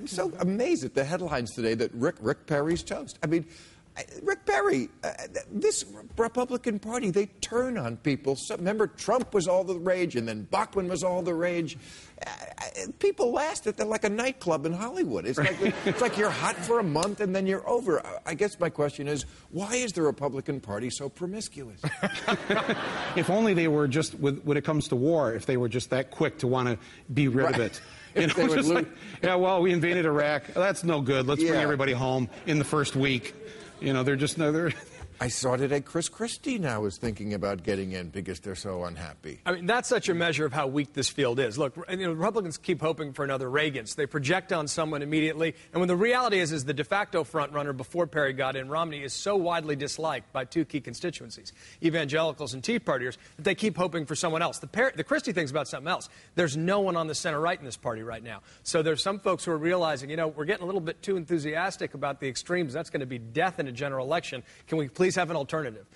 I'm so amazed at the headlines today that Rick, Rick Perry's toast. I mean, Rick Perry, uh, this Republican Party, they turn on people. So, remember, Trump was all the rage, and then Bachmann was all the rage. Uh, people last at the, like a nightclub in Hollywood. It's like, it's like you're hot for a month and then you're over. I guess my question is, why is the Republican Party so promiscuous? if only they were just, with, when it comes to war, if they were just that quick to want to be rid right. of it. You know, just like, yeah, well, we invaded Iraq. That's no good. Let's yeah. bring everybody home in the first week. You know, they're just no, they're I saw today Chris Christie now is thinking about getting in because they're so unhappy. I mean, that's such a measure of how weak this field is. Look, you know, Republicans keep hoping for another Reagan. So they project on someone immediately. And when the reality is, is the de facto frontrunner before Perry got in, Romney, is so widely disliked by two key constituencies, evangelicals and Tea Partiers, that they keep hoping for someone else. The, per- the Christie thing's about something else. There's no one on the center right in this party right now. So there's some folks who are realizing, you know, we're getting a little bit too enthusiastic about the extremes. That's going to be death in a general election. Can we please have an alternative?